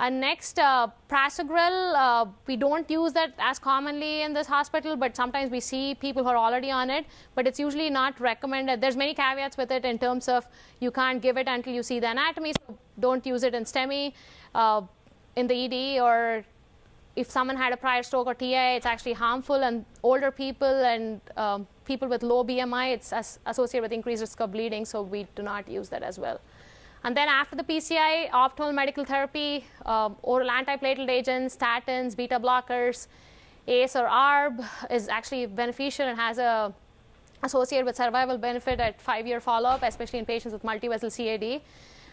And next, uh, prasugrel, uh, we don't use that as commonly in this hospital, but sometimes we see people who are already on it, but it's usually not recommended. There's many caveats with it in terms of you can't give it until you see the anatomy, so don't use it in STEMI, uh, in the ED, or if someone had a prior stroke or TIA, it's actually harmful, and older people and um, people with low BMI, it's as associated with increased risk of bleeding, so we do not use that as well. And then after the PCI, optimal medical therapy, um, oral antiplatelet agents, statins, beta blockers, ACE or ARB is actually beneficial and has a associated with survival benefit at five-year follow-up, especially in patients with multivessel CAD.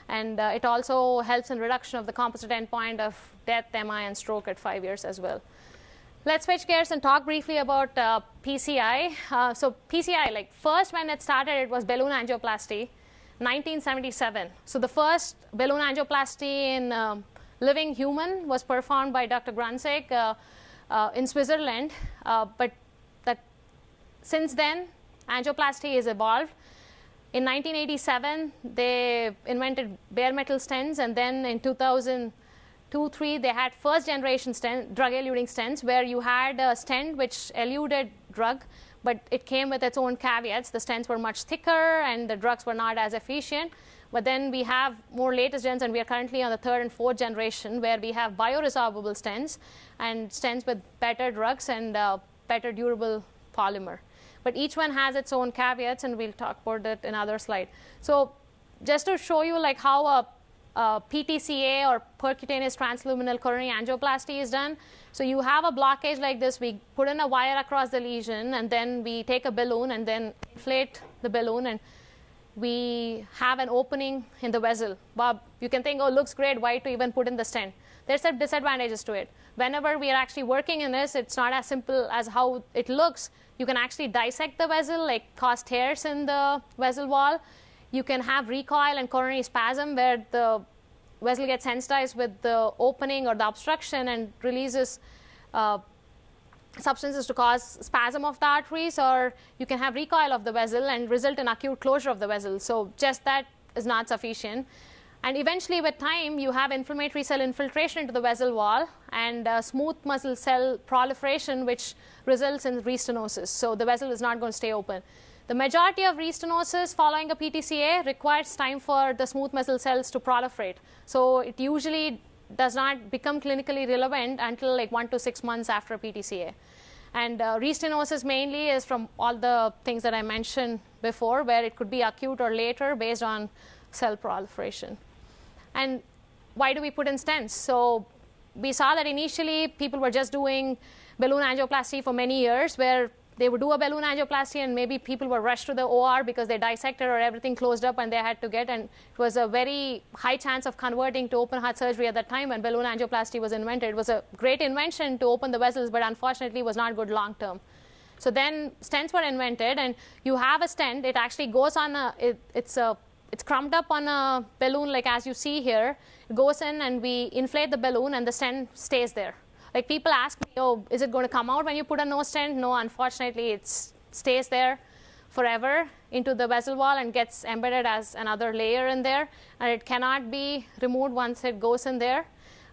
And uh, it also helps in reduction of the composite endpoint of death, MI, and stroke at five years as well. Let's switch gears and talk briefly about uh, PCI. Uh, so PCI, like first when it started, it was balloon angioplasty. 1977. So the first balloon angioplasty in uh, living human was performed by Dr. Gruentzig uh, uh, in Switzerland. Uh, but that since then, angioplasty has evolved. In 1987, they invented bare metal stents, and then in 2002, 3, they had first generation stent, drug eluting stents, where you had a stent which eluded drug but it came with its own caveats. The stents were much thicker and the drugs were not as efficient. But then we have more latest gens, and we are currently on the third and fourth generation where we have bioresorbable stents and stents with better drugs and uh, better durable polymer. But each one has its own caveats, and we'll talk about that in another slide. So just to show you like how a uh, PTCA or percutaneous transluminal coronary angioplasty is done. So you have a blockage like this, we put in a wire across the lesion and then we take a balloon and then inflate the balloon and we have an opening in the vessel. Bob, you can think, oh, looks great, why to even put in the stent? There's some disadvantages to it. Whenever we are actually working in this, it's not as simple as how it looks. You can actually dissect the vessel, like cause tears in the vessel wall you can have recoil and coronary spasm where the vessel gets sensitized with the opening or the obstruction and releases uh, substances to cause spasm of the arteries or you can have recoil of the vessel and result in acute closure of the vessel. So just that is not sufficient. And eventually with time you have inflammatory cell infiltration into the vessel wall and uh, smooth muscle cell proliferation which results in restenosis. So the vessel is not going to stay open. The majority of restenosis following a PTCA requires time for the smooth muscle cells to proliferate. So it usually does not become clinically relevant until like one to six months after PTCA. And uh, restenosis mainly is from all the things that I mentioned before, where it could be acute or later based on cell proliferation. And why do we put in stents? So we saw that initially people were just doing balloon angioplasty for many years, where they would do a balloon angioplasty and maybe people were rushed to the OR because they dissected or everything closed up and they had to get and it was a very high chance of converting to open heart surgery at that time when balloon angioplasty was invented. It was a great invention to open the vessels but unfortunately was not good long term. So then stents were invented and you have a stent, it actually goes on a, it, it's a it's crumped up on a balloon like as you see here. It goes in and we inflate the balloon and the stent stays there. Like people ask me, oh, is it going to come out when you put a nose stent? No, unfortunately, it stays there forever into the vessel wall and gets embedded as another layer in there. And it cannot be removed once it goes in there.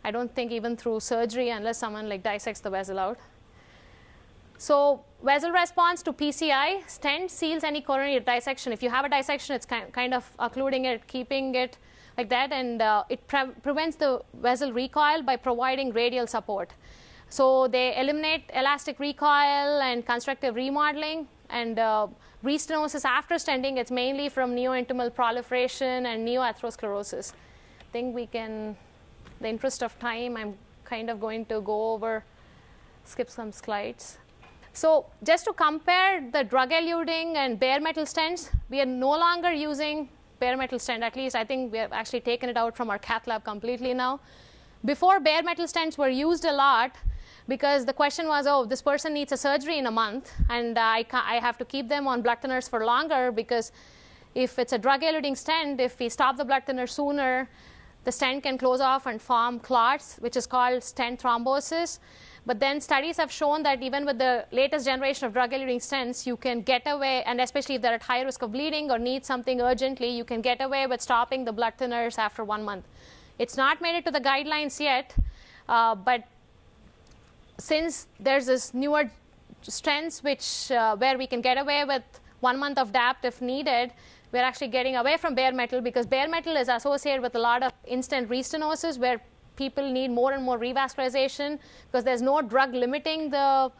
I don't think even through surgery unless someone like dissects the vessel out. So vessel response to PCI, stent seals any coronary dissection. If you have a dissection, it's kind of occluding it, keeping it like that, and uh, it pre prevents the vessel recoil by providing radial support. So they eliminate elastic recoil and constructive remodeling and uh, restenosis after stenting. It's mainly from neointimal proliferation and neoatherosclerosis. I think we can, the interest of time, I'm kind of going to go over, skip some slides. So just to compare the drug-eluting and bare metal stents, we are no longer using bare metal stent. At least I think we have actually taken it out from our cath lab completely now. Before bare metal stents were used a lot because the question was, oh, this person needs a surgery in a month, and uh, I, I have to keep them on blood thinners for longer because if it's a drug-eluting stent, if we stop the blood thinner sooner, the stent can close off and form clots, which is called stent thrombosis. But then studies have shown that even with the latest generation of drug-eluting stents, you can get away, and especially if they're at high risk of bleeding or need something urgently, you can get away with stopping the blood thinners after one month. It's not made it to the guidelines yet, uh, but since there's this newer stents which uh, where we can get away with one month of DAPT if needed, we're actually getting away from bare metal because bare metal is associated with a lot of in-stent restenosis where people need more and more revascularization because there's no drug limiting the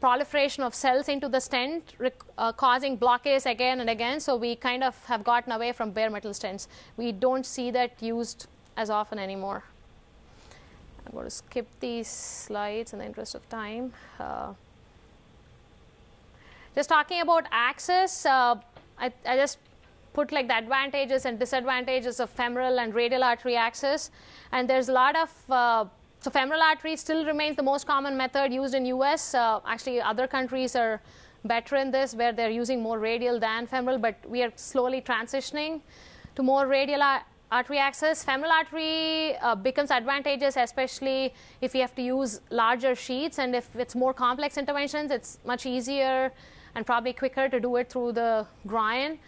proliferation of cells into the stent, uh, causing blockades again and again. So we kind of have gotten away from bare metal stents. We don't see that used as often anymore. I'm going to skip these slides in the interest of time. Uh, just talking about access, uh, I, I just put like the advantages and disadvantages of femoral and radial artery access. And there's a lot of, uh, so femoral artery still remains the most common method used in US. Uh, actually, other countries are better in this where they're using more radial than femoral, but we are slowly transitioning to more radial artery access. Femoral artery uh, becomes advantageous, especially if you have to use larger sheaths and if it's more complex interventions, it's much easier and probably quicker to do it through the groin.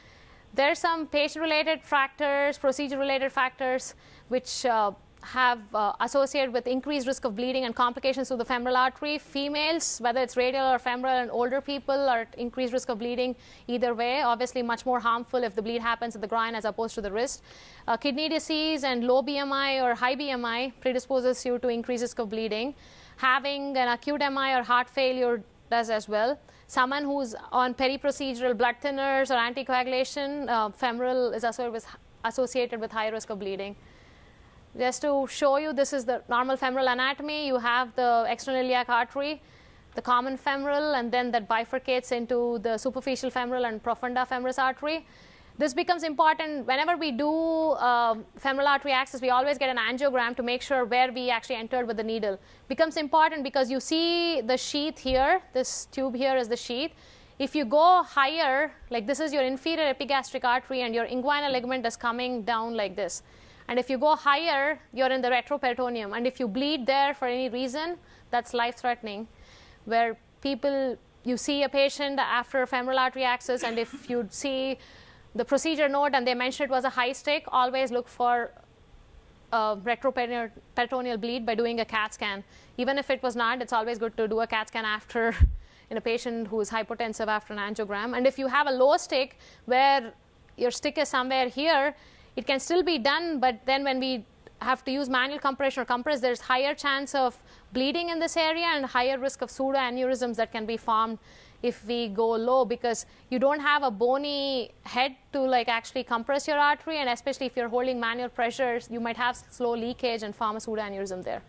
There are some patient-related factors, procedure-related factors, which uh, have uh, associated with increased risk of bleeding and complications to the femoral artery. Females, whether it's radial or femoral, and older people are at increased risk of bleeding either way. Obviously, much more harmful if the bleed happens at the groin as opposed to the wrist. Uh, kidney disease and low BMI or high BMI predisposes you to increased risk of bleeding. Having an acute MI or heart failure does as well someone who's on peri-procedural blood thinners or anticoagulation, uh, femoral is associated with, associated with high risk of bleeding. Just to show you, this is the normal femoral anatomy. You have the external iliac artery, the common femoral, and then that bifurcates into the superficial femoral and profunda femoris artery. This becomes important whenever we do uh, femoral artery access, we always get an angiogram to make sure where we actually entered with the needle. Becomes important because you see the sheath here, this tube here is the sheath. If you go higher, like this is your inferior epigastric artery and your inguinal ligament is coming down like this. And if you go higher, you're in the retroperitoneum. And if you bleed there for any reason, that's life-threatening. Where people, you see a patient after femoral artery access, and if you see the procedure note and they mentioned it was a high stake, always look for a retroperitoneal bleed by doing a CAT scan. Even if it was not, it's always good to do a CAT scan after in a patient who is hypotensive after an angiogram. And if you have a low stake where your stick is somewhere here, it can still be done, but then when we have to use manual compression or compress, there's higher chance of bleeding in this area and higher risk of pseudoaneurysms that can be formed if we go low because you don't have a bony head to like actually compress your artery and especially if you're holding manual pressures you might have slow leakage and form a pseudoaneurysm there.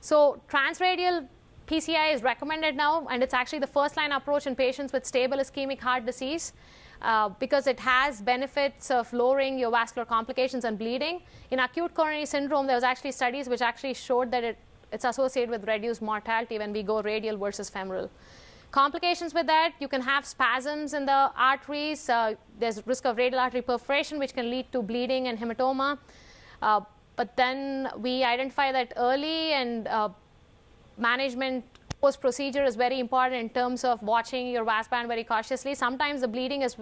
So transradial PCI is recommended now, and it's actually the first line approach in patients with stable ischemic heart disease. Uh, because it has benefits of lowering your vascular complications and bleeding. In acute coronary syndrome, there was actually studies which actually showed that it, it's associated with reduced mortality when we go radial versus femoral. Complications with that, you can have spasms in the arteries. Uh, there's risk of radial artery perforation, which can lead to bleeding and hematoma. Uh, but then we identify that early and uh, management post procedure is very important in terms of watching your vas band very cautiously. Sometimes the bleeding is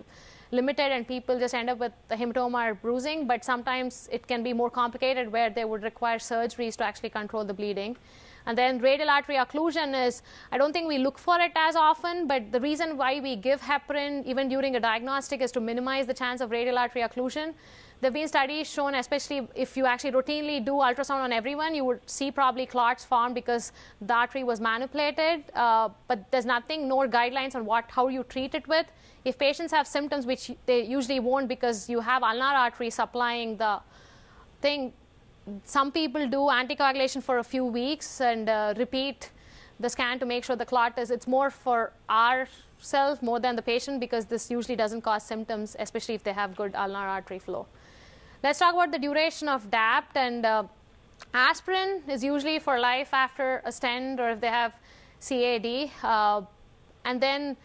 limited and people just end up with hematoma or bruising, but sometimes it can be more complicated where they would require surgeries to actually control the bleeding. And then radial artery occlusion is, I don't think we look for it as often, but the reason why we give heparin even during a diagnostic is to minimize the chance of radial artery occlusion. There have been studies shown, especially if you actually routinely do ultrasound on everyone, you would see probably clots form because the artery was manipulated. Uh, but there's nothing, nor guidelines on what, how you treat it with. If patients have symptoms, which they usually won't because you have ulnar artery supplying the thing, some people do anticoagulation for a few weeks and uh, repeat the scan to make sure the clot is, it's more for ourselves more than the patient because this usually doesn't cause symptoms, especially if they have good ulnar artery flow. Let's talk about the duration of DAPT and uh, aspirin is usually for life after a stent or if they have CAD. Uh, and then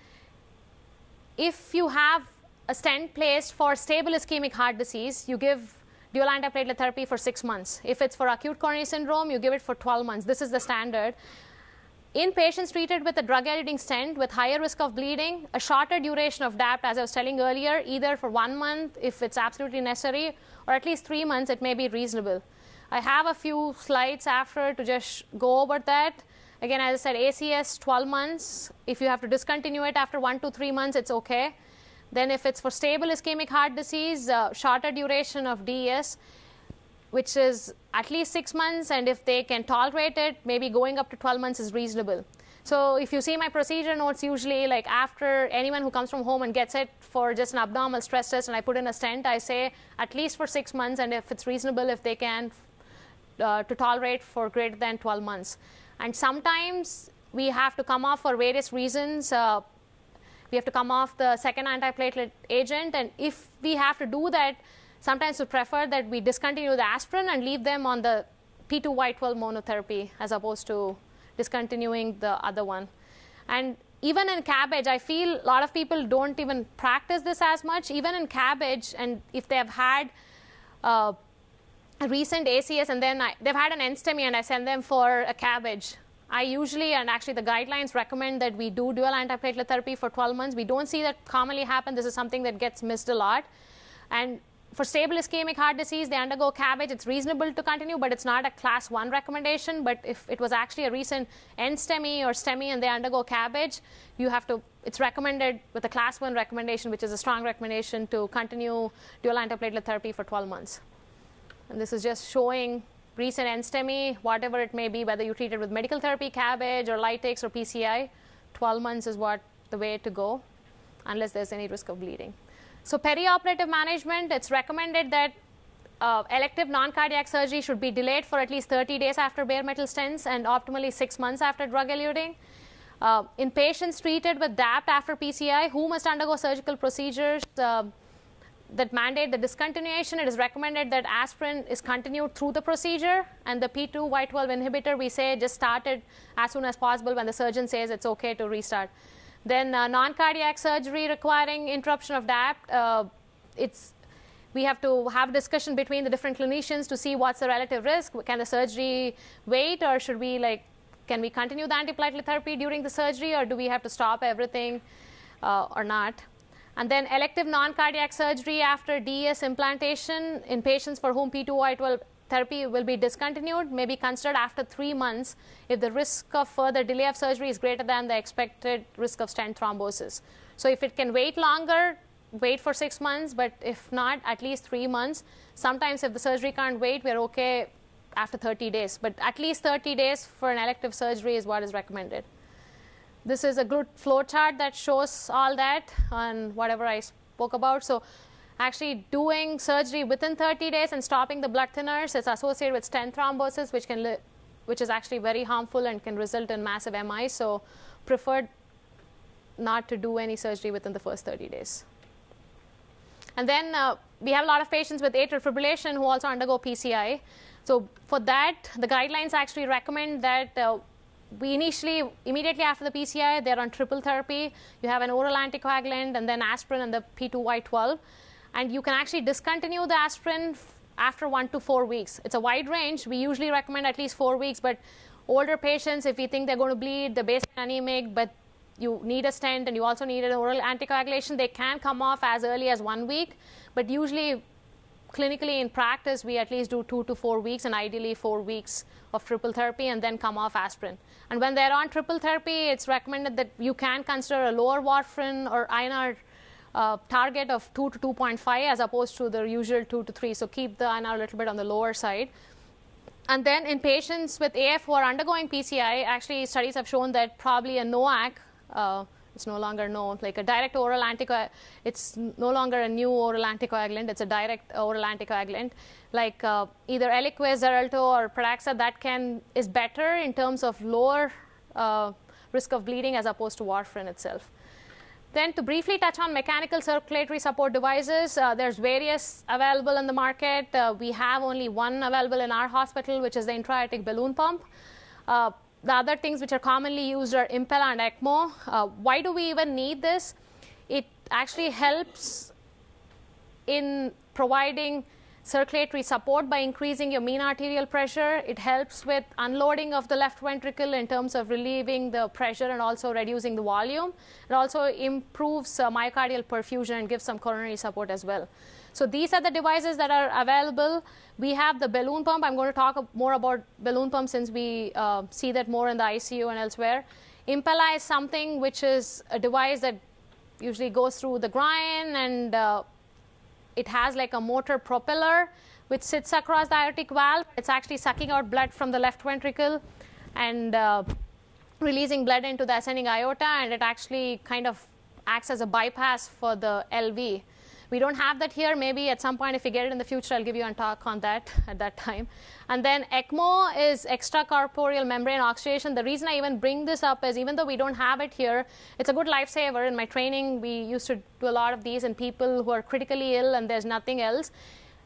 if you have a stent placed for stable ischemic heart disease, you give dual antiplatelet therapy for six months. If it's for acute coronary syndrome, you give it for 12 months. This is the standard. In patients treated with a drug-eluting stent with higher risk of bleeding, a shorter duration of DAPT, as I was telling earlier, either for one month if it's absolutely necessary, or at least three months, it may be reasonable. I have a few slides after to just go over that. Again, as I said, ACS 12 months. If you have to discontinue it after one to three months, it's okay. Then if it's for stable ischemic heart disease, uh, shorter duration of DES, which is at least six months, and if they can tolerate it, maybe going up to 12 months is reasonable. So if you see my procedure notes, usually like after anyone who comes from home and gets it for just an abnormal stress test and I put in a stent, I say at least for six months, and if it's reasonable, if they can, uh, to tolerate for greater than 12 months. And sometimes we have to come off for various reasons. Uh, we have to come off the second antiplatelet agent, and if we have to do that, sometimes we prefer that we discontinue the aspirin and leave them on the P2Y12 monotherapy as opposed to discontinuing the other one. And even in CABG, I feel a lot of people don't even practice this as much. Even in CABG, and if they have had uh, recent ACS and then I, they've had an NSTEMI and I send them for a CABG, I usually, and actually the guidelines recommend that we do dual antiplatelet therapy for 12 months. We don't see that commonly happen. This is something that gets missed a lot. And for stable ischemic heart disease, they undergo CABG. It's reasonable to continue, but it's not a class one recommendation. But if it was actually a recent NSTEMI or STEMI and they undergo CABG, you have to, it's recommended with a class one recommendation, which is a strong recommendation to continue dual antiplatelet therapy for 12 months. And this is just showing recent NSTEMI, whatever it may be, whether you treat it with medical therapy, CABG, or lytics, or PCI, 12 months is what the way to go, unless there's any risk of bleeding. So perioperative management, it's recommended that uh, elective non-cardiac surgery should be delayed for at least 30 days after bare metal stents and optimally six months after drug eluting. Uh, in patients treated with DAPT after PCI who must undergo surgical procedures, uh, that mandate the discontinuation, it is recommended that aspirin is continued through the procedure, and the P2Y12 inhibitor, we say just started as soon as possible when the surgeon says it's okay to restart. Then uh, non-cardiac surgery requiring interruption of DAPT, uh, it's we have to have discussion between the different clinicians to see what's the relative risk. Can the surgery wait, or should we like, can we continue the antiplatelet therapy during the surgery, or do we have to stop everything, uh, or not? And then elective non-cardiac surgery after DES implantation in patients for whom P2Y12 therapy will be discontinued may be considered after three months if the risk of further delay of surgery is greater than the expected risk of stent thrombosis. So if it can wait longer, wait for six months, but if not, at least three months. Sometimes if the surgery can't wait, we're okay after 30 days. But at least 30 days for an elective surgery is what is recommended. This is a good flow chart that shows all that and whatever I spoke about. So actually doing surgery within 30 days and stopping the blood thinners is associated with stent thrombosis, which can which is actually very harmful and can result in massive MI. So preferred not to do any surgery within the first 30 days. And then uh, we have a lot of patients with atrial fibrillation who also undergo PCI. So for that, the guidelines actually recommend that uh, we initially, immediately after the PCI, they're on triple therapy. You have an oral anticoagulant and then aspirin and the P2Y12. And you can actually discontinue the aspirin after one to four weeks. It's a wide range. We usually recommend at least four weeks, but older patients, if you think they're going to bleed, the basic anemic, but you need a stent and you also need an oral anticoagulation, they can come off as early as one week. But usually, clinically in practice, we at least do two to four weeks and ideally four weeks of triple therapy and then come off aspirin. And when they're on triple therapy, it's recommended that you can consider a lower warfarin or INR uh, target of 2 to 2.5 as opposed to the usual 2 to 3. So keep the INR a little bit on the lower side. And then in patients with AF who are undergoing PCI, actually studies have shown that probably a NOAC, uh, it's no longer known, like a direct oral anticoagulant, it's no longer a new oral anticoagulant, it's a direct oral anticoagulant, like uh, either Eliquis, Xarelto, or Pradaxa, that can, is better in terms of lower uh, risk of bleeding as opposed to warfarin itself. Then to briefly touch on mechanical circulatory support devices, uh, there's various available in the market. Uh, we have only one available in our hospital, which is the intra-aortic balloon pump. Uh, the other things which are commonly used are Impella and ECMO. Uh, why do we even need this? It actually helps in providing circulatory support by increasing your mean arterial pressure. It helps with unloading of the left ventricle in terms of relieving the pressure and also reducing the volume. It also improves uh, myocardial perfusion and gives some coronary support as well. So these are the devices that are available. We have the balloon pump. I'm going to talk more about balloon pump since we uh, see that more in the ICU and elsewhere. Impella is something which is a device that usually goes through the groin and uh, it has like a motor propeller which sits across the aortic valve. It's actually sucking out blood from the left ventricle and uh, releasing blood into the ascending aorta, and it actually kind of acts as a bypass for the LV. We don't have that here. Maybe at some point, if we get it in the future, I'll give you a talk on that at that time. And then ECMO is extracorporeal membrane oxygenation. The reason I even bring this up is even though we don't have it here, it's a good lifesaver. In my training, we used to do a lot of these in people who are critically ill and there's nothing else.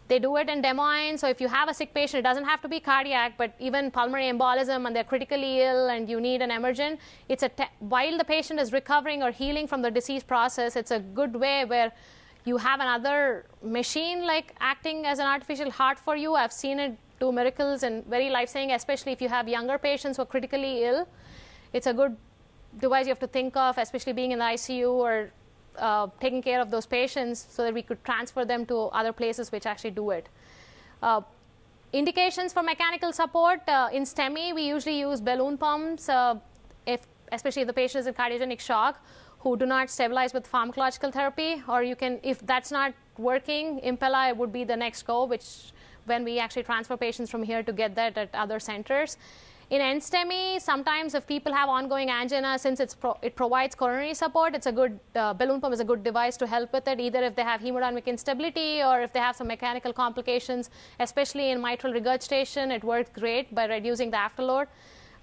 They do it in Des Moines. So if you have a sick patient, it doesn't have to be cardiac, but even pulmonary embolism and they're critically ill and you need an emergent, it's a while the patient is recovering or healing from the disease process, it's a good way where you have another machine like acting as an artificial heart for you. I've seen it do miracles and very life-saving, especially if you have younger patients who are critically ill. It's a good device you have to think of, especially being in the ICU or uh, taking care of those patients so that we could transfer them to other places which actually do it. Uh, indications for mechanical support, uh, in STEMI, we usually use balloon pumps, uh, if, especially if the patient is in cardiogenic shock who do not stabilize with pharmacological therapy, or you can, if that's not working, Impella would be the next go, which when we actually transfer patients from here to get that at other centers. In NSTEMI, sometimes if people have ongoing angina, since pro it provides coronary support, it's a good, uh, balloon pump is a good device to help with it, either if they have hemodynamic instability or if they have some mechanical complications, especially in mitral regurgitation, it works great by reducing the afterload.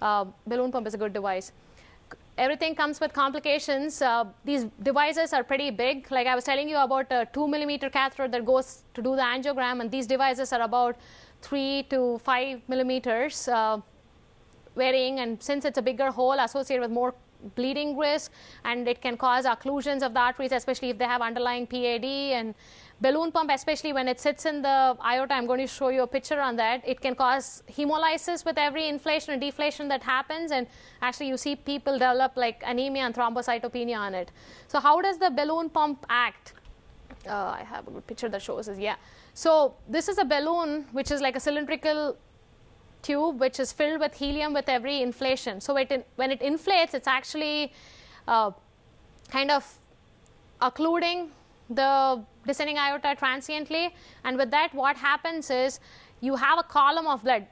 Uh, balloon pump is a good device everything comes with complications. Uh, these devices are pretty big. Like I was telling you about a two millimeter catheter that goes to do the angiogram, and these devices are about three to five millimeters, uh, varying. And since it's a bigger hole associated with more bleeding risk, and it can cause occlusions of the arteries, especially if they have underlying PAD and balloon pump, especially when it sits in the aorta, I'm going to show you a picture on that. It can cause hemolysis with every inflation and deflation that happens, and actually you see people develop like anemia and thrombocytopenia on it. So how does the balloon pump act? Uh, I have a good picture that shows us, yeah. So this is a balloon which is like a cylindrical tube which is filled with helium with every inflation. So it in, when it inflates, it's actually uh, kind of occluding the descending aorta transiently. And with that, what happens is you have a column of blood.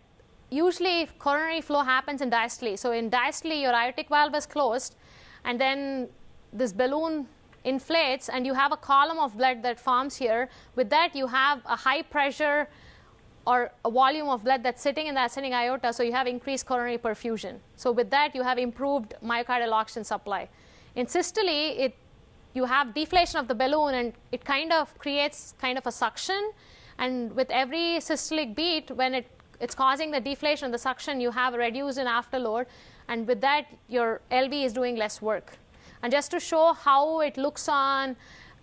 Usually, coronary flow happens in diastole. So, in diastole, your aortic valve is closed, and then this balloon inflates, and you have a column of blood that forms here. With that, you have a high pressure or a volume of blood that's sitting in the ascending aorta, so you have increased coronary perfusion. So with that, you have improved myocardial oxygen supply. In systole, it, you have deflation of the balloon, and it kind of creates kind of a suction. And with every systolic beat, when it, it's causing the deflation of the suction, you have a reduced in afterload. And with that, your LV is doing less work. And just to show how it looks on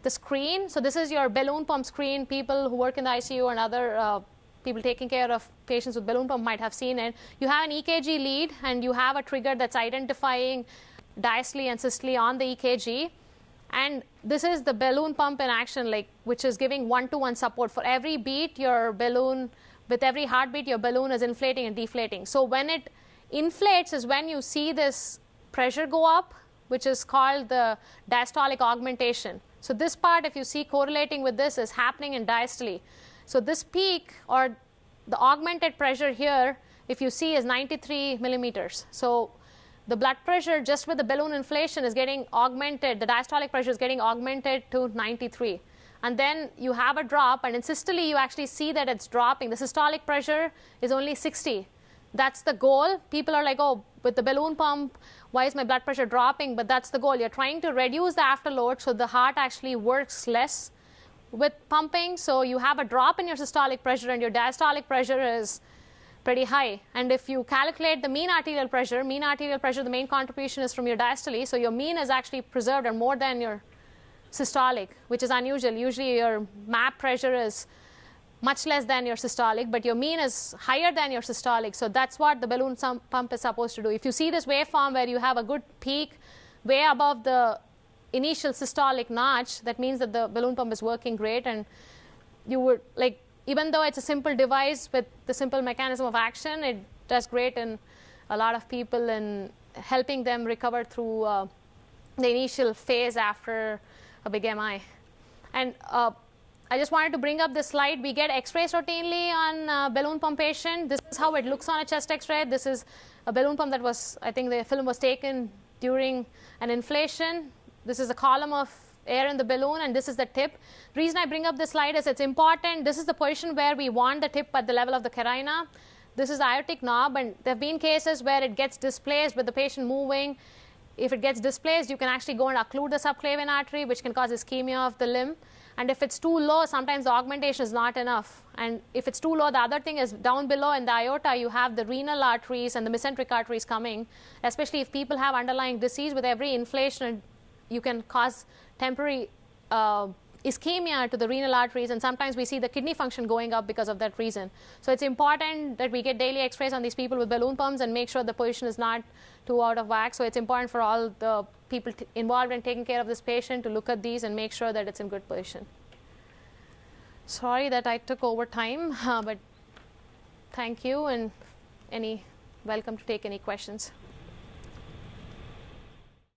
the screen, so this is your balloon pump screen. People who work in the ICU and other uh, people taking care of patients with balloon pump might have seen it. You have an EKG lead and you have a trigger that's identifying diastole and systole on the EKG. And this is the balloon pump in action, like which is giving one-to-one support. For every beat, your balloon, with every heartbeat, your balloon is inflating and deflating. So when it inflates is when you see this pressure go up, which is called the diastolic augmentation. So this part, if you see correlating with this, is happening in diastole. So this peak or the augmented pressure here, if you see, is 93 millimeters. So the blood pressure just with the balloon inflation is getting augmented, the diastolic pressure is getting augmented to 93. And then you have a drop, and in systole, you actually see that it's dropping. The systolic pressure is only 60. That's the goal. People are like, oh, with the balloon pump, why is my blood pressure dropping? But that's the goal. You're trying to reduce the afterload so the heart actually works less with pumping. So you have a drop in your systolic pressure and your diastolic pressure is pretty high. And if you calculate the mean arterial pressure, mean arterial pressure, the main contribution is from your diastole. So your mean is actually preserved and more than your systolic, which is unusual. Usually your MAP pressure is much less than your systolic, but your mean is higher than your systolic. So that's what the balloon pump is supposed to do. If you see this waveform where you have a good peak way above the initial systolic notch, that means that the balloon pump is working great. And you would like, even though it's a simple device with the simple mechanism of action, it does great in a lot of people in helping them recover through uh, the initial phase after a big MI. And uh, I just wanted to bring up this slide. We get x-rays routinely on uh, balloon pump patient. This is how it looks on a chest x-ray. This is a balloon pump that was, I think the film was taken during an inflation. This is a column of air in the balloon and this is the tip. Reason I bring up this slide is it's important. This is the position where we want the tip at the level of the carina. This is the aortic knob and there have been cases where it gets displaced with the patient moving. If it gets displaced, you can actually go and occlude the subclavian artery, which can cause ischemia of the limb. And if it's too low, sometimes the augmentation is not enough. And if it's too low, the other thing is down below in the aorta, you have the renal arteries and the mesenteric arteries coming, especially if people have underlying disease with every inflation you can cause temporary uh, ischemia to the renal arteries, and sometimes we see the kidney function going up because of that reason. So it's important that we get daily x-rays on these people with balloon pumps and make sure the position is not too out of whack. So it's important for all the people involved in taking care of this patient to look at these and make sure that it's in good position. Sorry that I took over time, uh, but thank you and any welcome to take any questions.